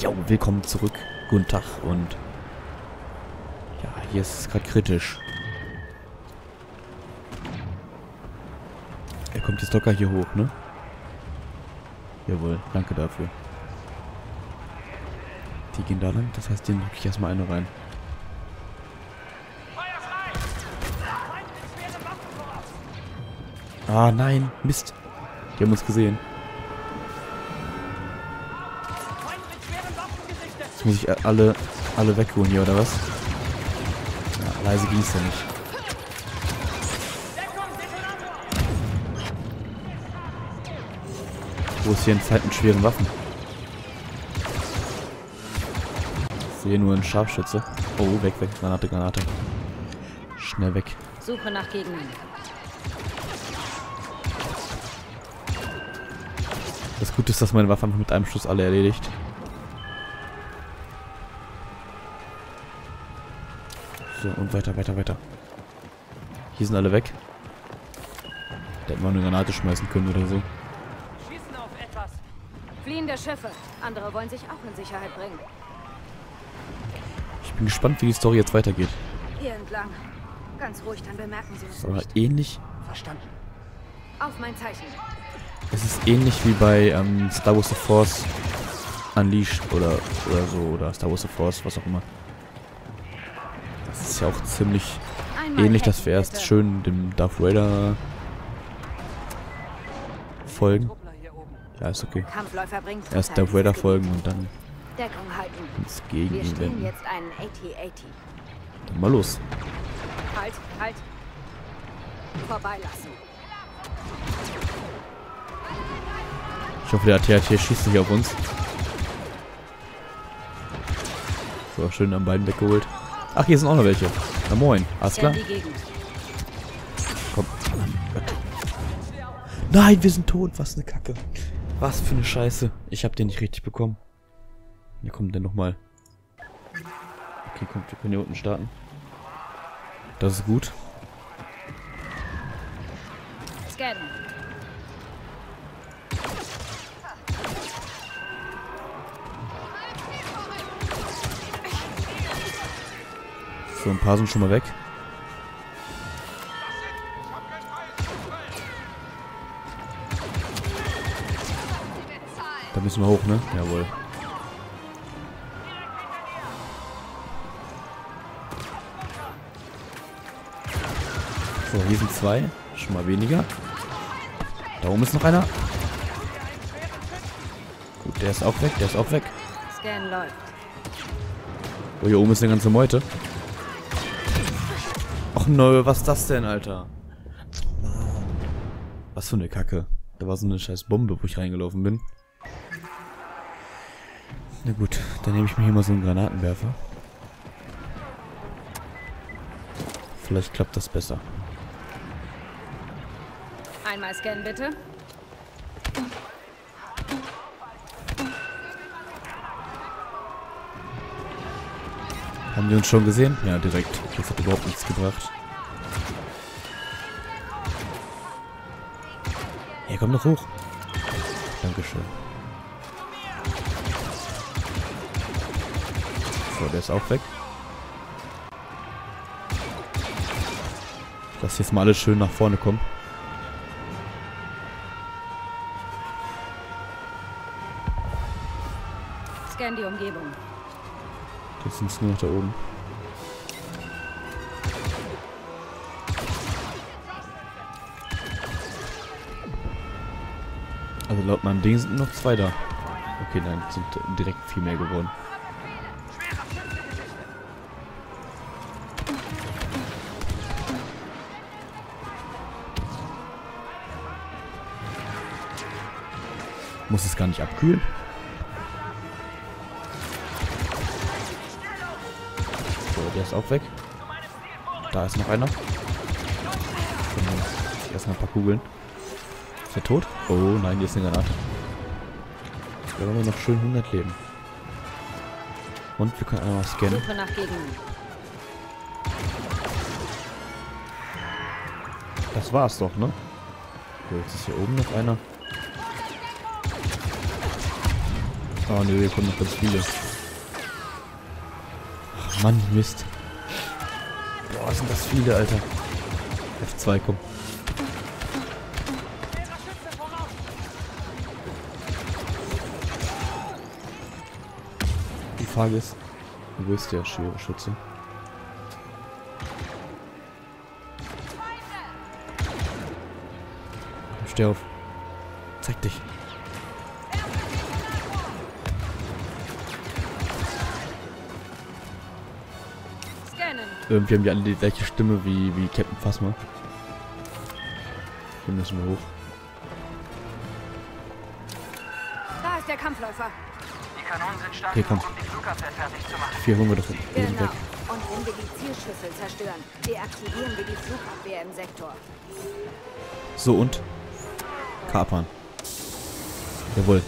Jo, willkommen zurück. Guten Tag und... Ja, hier ist es gerade kritisch. Er kommt jetzt locker hier hoch, ne? Jawohl, danke dafür. Die gehen da lang, das heißt, den drücke ich erstmal eine rein. Ah, nein, Mist. Die haben uns gesehen. Jetzt muss ich alle, alle wegholen hier, oder was? Ja, leise ging es ja nicht. Wo ist hier ein Feind mit schweren Waffen? Ich sehe nur einen Scharfschütze. Oh, weg, weg. Granate, Granate. Schnell weg. Suche nach Gegnern. Das Gute ist, dass meine Waffe mit einem Schuss alle erledigt. So, und weiter, weiter, weiter. Hier sind alle weg. Da hätten wir eine Granate schmeißen können oder so. Schießen auf etwas. Fliehende Schiffe. Andere wollen sich auch in Sicherheit bringen. Ich bin gespannt, wie die Story jetzt weitergeht. Hier entlang. Ganz ruhig, dann bemerken sie uns aber ähnlich. Verstanden. Auf mein Zeichen. Es ist ähnlich wie bei ähm, Star Wars The Force Unleashed oder, oder so. Oder Star Wars The Force, was auch immer. Ist ja auch ziemlich Einmal ähnlich, dass wir erst bitte. schön dem Darth Vader folgen. Ja, ist okay. Erst Darth Vader folgen und dann ins Gegenwenden. Dann mal los. Halt, halt. Vorbeilassen. Ich hoffe, der AT-AT schießt nicht auf uns. So, schön am Bein weggeholt. Ach, hier sind auch noch welche. Na moin. Alles klar? Komm. Nein, wir sind tot. Was eine Kacke. Was für eine Scheiße. Ich hab den nicht richtig bekommen. Hier kommt der nochmal. Okay, kommt, wir können hier unten starten. Das ist gut. Scannen. So, ein paar sind schon mal weg. Da müssen wir hoch, ne? Jawohl. So, hier sind zwei. Schon mal weniger. Da oben ist noch einer. Gut, der ist auch weg, der ist auch weg. Scan läuft. Oh, hier oben ist eine ganze Meute. Och nö, was ist das denn, Alter? Was für eine Kacke. Da war so eine scheiß Bombe, wo ich reingelaufen bin. Na gut, dann nehme ich mir hier mal so einen Granatenwerfer. Vielleicht klappt das besser. Einmal scannen, bitte. Haben wir uns schon gesehen? Ja, direkt. Das hat überhaupt nichts gebracht. Hey, komm doch hoch. Dankeschön. So, der ist auch weg. Lass jetzt mal alles schön nach vorne kommen. Scan die Umgebung. Jetzt sind es nur noch da oben. Also laut meinem Ding sind noch zwei da. Okay, nein, sind direkt viel mehr geworden. Muss es gar nicht abkühlen? Der ist auch weg. Da ist noch einer. Erstmal ein paar Kugeln. Ist er tot? Oh nein, hier ist eine Granate. Wir haben noch schön 100 Leben. Und wir können einmal scannen. Das war's doch, ne? So, jetzt ist hier oben noch einer. Oh ne, hier kommen noch ganz viele. Mann, Mist. Boah, sind das viele, Alter. F2, komm. Die Frage ist, wo ist der Sch- Schütze? Steh auf. Zeig dich. Irgendwie haben die alle die gleiche Stimme wie, wie Captain Phasma. Hier müssen wir hoch. Da ist der Kampfläufer. Die Kanonen sind stark Okay, komm. um die Flugabwehr fertig zu machen. Hier holen wir das eben Genau. weg. Und wenn wir die Zielschüssel zerstören, deaktivieren wir die Flugabwehr im Sektor. So und? Kapern. Jawohl.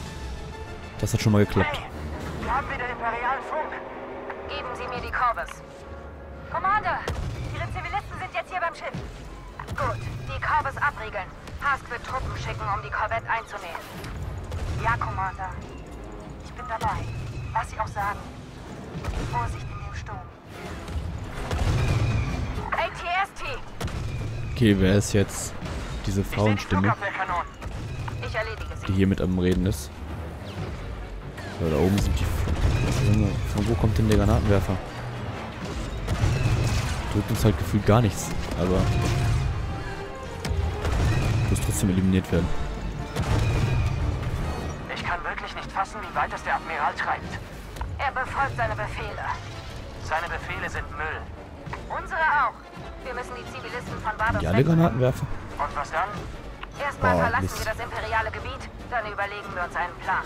Das hat schon mal geklappt. Hey, wir haben wieder imperialen Funk. Geben Sie mir die Corvus. Commander, Ihre Zivilisten sind jetzt hier beim Schiff. Gut, die Corvus abriegeln. Hask wird Truppen schicken, um die Korvette einzunehmen. Ja, Commander. Ich bin dabei. Was Sie auch sagen. Vorsicht in dem Sturm. ATST, Okay, wer ist jetzt diese Frauenstimme, die hier mit am Reden ist? So, da oben sind die... Von wo kommt denn der Granatenwerfer? Drückt uns halt gefühlt gar nichts, aber... Muss trotzdem eliminiert werden. Ich kann wirklich nicht fassen, wie weit es der Admiral treibt. Er befolgt seine Befehle. Seine Befehle sind Müll. Unsere auch. Wir müssen die Zivilisten von Bardos Die alle wegholen. Granatenwerfer? Und was dann? Erstmal Oh, verlassen Mist. wir das imperiale Gebiet, dann überlegen wir uns einen Plan.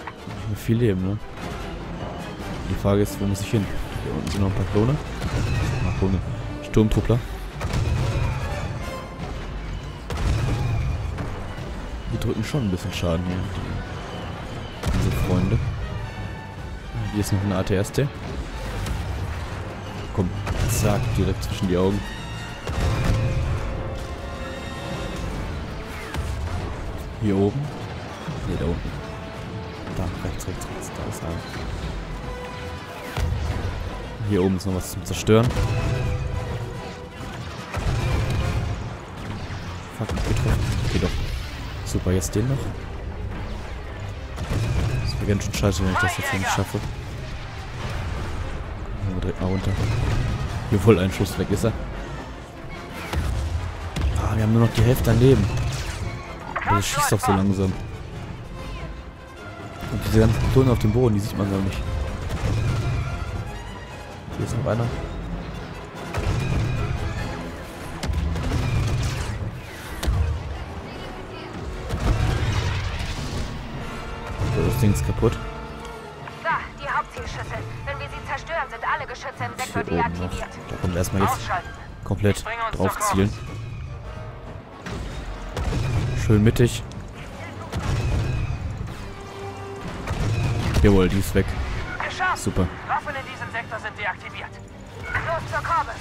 Viel Leben, ne? Die Frage ist, wo muss ich hin? Hier unten sind noch ein paar Klone. Ach, Klone. Sturmtruppler. Die drücken schon ein bisschen Schaden hier. Diese Freunde. Hier ist noch eine ATST. Komm, zack, direkt zwischen die Augen. Hier oben. Ne, da unten. Da, rechts, rechts, rechts. Da ist er. Hier oben ist noch was zum Zerstören. Fuck, getroffen. Okay, doch. Super, jetzt den noch. Das wäre ganz schön scheiße, wenn ich das jetzt nicht schaffe. Wir direkt mal runter. Hier voll ein Schuss weg ist er. Ah, wir haben nur noch die Hälfte an Leben. Das schießt doch so langsam. Und diese ganzen Klonen auf dem Boden, die sieht man gar nicht. Hier ist noch einer. Das Ding ist kaputt. Da, die Hauptzielschüssel. Wenn wir sie zerstören, sind alle Geschütze im Sektor Hier oben noch. deaktiviert. Da kommt erstmal jetzt Ausschalten. komplett drauf zielen. Schön mittig. Jawohl, die ist weg. Geschafft! Super. Waffen in diesem Sektor sind deaktiviert. Los zur Corvus.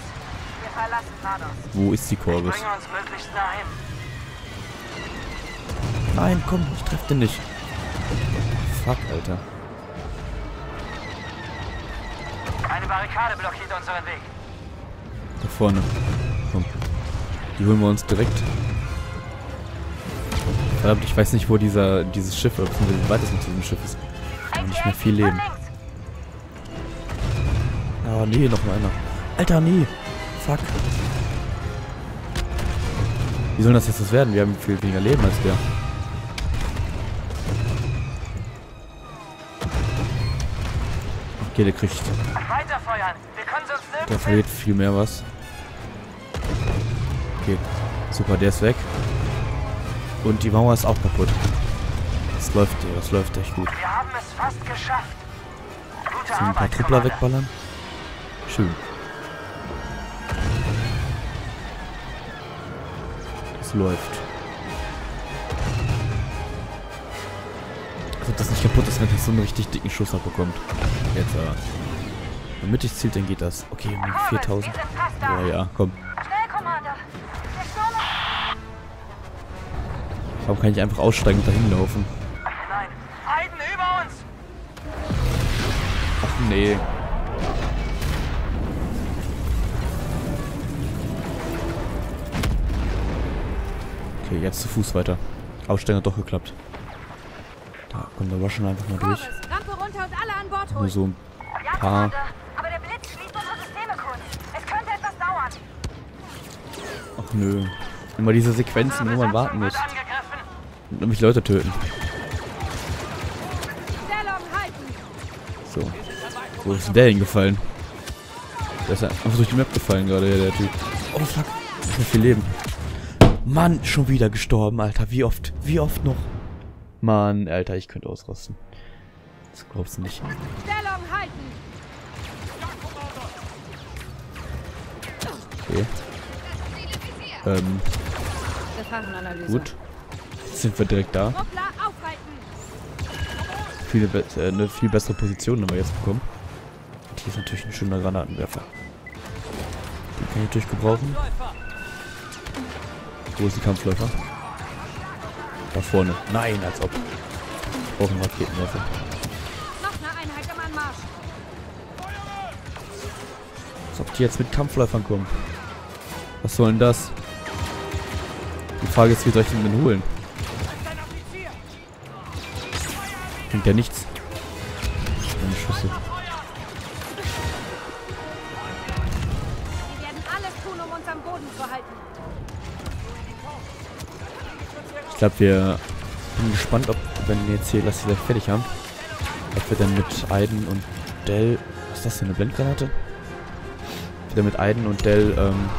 Wir verlassen Bardos. Wo ist die nah hin. Nein, komm, ich treff den nicht. Fuck, Alter. Eine Barrikade blockiert unseren Weg. Da vorne. Komm. Die holen wir uns direkt. Verdammt, ich weiß nicht, wo dieser, dieses Schiff, oder beziehungsweise wie weit es mit diesem Schiff ist. Aber nicht mehr viel Leben. Ah, nee, noch mal einer. Alter, nee. Fuck. Wie soll das jetzt das werden? Wir haben viel weniger Leben als der. Okay, der kriegt. Der verliert viel mehr was. Okay. Super, der ist weg. Und die Mauer ist auch kaputt. Das läuft, das läuft echt gut. Wir haben es fast geschafft. Gute So ein paar Truppler wegballern. Schön. Es läuft. Ob das nicht kaputt ist, wenn ich so einen richtig dicken Schuss abbekommt. Jetzt aber. Wenn mittig zielt, dann geht das. Okay, Corvus, 4000. wir sind fast da. Ja, ja, komm. Warum kann ich einfach aussteigen und dahin laufen? Uns! Nee. Okay, jetzt zu Fuß weiter. Aussteigen hat doch geklappt. Da kommt der Rushen einfach mal durch. Corvus, Rampe runter und alle an Bord Nur so ein Ja, paar. Commander. Aber der Blitz schließt unsere Systeme kurz. Es könnte etwas dauern. Ach nö. Immer diese Sequenzen, wo man warten muss. Und nämlich Leute töten. So. Wo ist denn der hingefallen? Der ist ja einfach durch die Map gefallen gerade, der, der Typ. Oh fuck. Nicht mehr viel Leben. Mann, schon wieder gestorben, Alter. Wie oft? Wie oft noch? Mann, Alter, ich könnte ausrosten. Das glaubst du nicht. Stellung halten. Okay. Ähm, gut. Jetzt sind wir direkt da. Viele äh, eine viel bessere Position haben wir jetzt bekommen. Und hier ist natürlich ein schöner Granatenwerfer. Den kann ich natürlich gebrauchen. Wo ist die Kampfläufer? Da vorne. Nein, als ob. Ich brauche einen Raketenwerfer. Als ob die jetzt mit Kampfläufern kommen. Was soll denn das? Die Frage ist, wie soll ich den denn holen? Bringt ja nichts. Meine Schüsse. Ich glaube, wir bin gespannt, ob, wenn wir jetzt hier das gleich fertig haben, ob wir dann mit Aiden und Dell. Was ist das denn, eine Blendgranate? Dann mit Aiden und Dell ähm,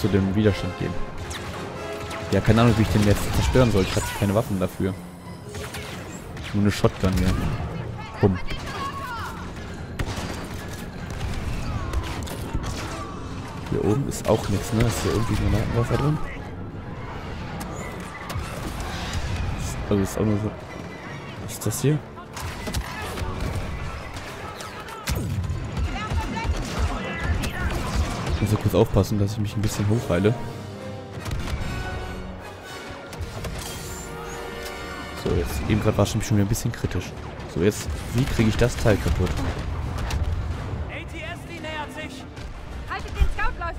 zu dem Widerstand gehen. Ja, keine Ahnung, wie ich den jetzt zerstören soll. Ich habe keine Waffen dafür. Nur eine Shotgun, ja. Bumm. Hier oben ist auch nichts, ne? Ist hier irgendwie ein Granatenwerfer drin? Also ist auch nur so. Was ist das hier? Ich muss ja kurz aufpassen, dass ich mich ein bisschen hochheile. So, jetzt eben gerade war es schon wieder ein bisschen kritisch. So, jetzt, wie kriege ich das Teil kaputt?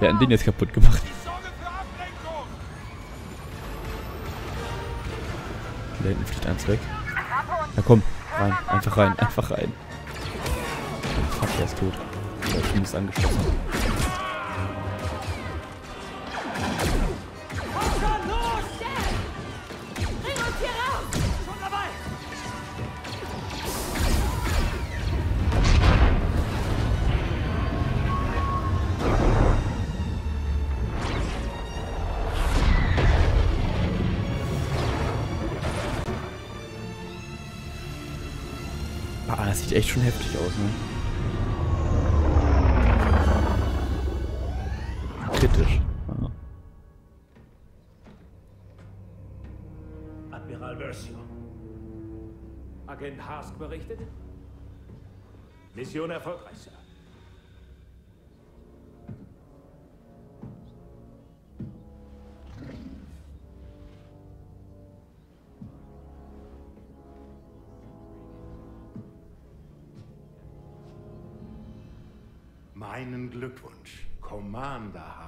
Den Scoutläufer Wer hat denn den jetzt kaputt gemacht? Da hinten fliegt eins weg. Na komm, rein, einfach rein, einfach rein. Fuck, der ist tot. Der ist angeschlossen. Das sieht echt schon heftig aus, ne? Kritisch. Ah. Admiral Versio. Agent Hask berichtet. Mission erfolgreich, Sir. Meinen Glückwunsch, Commander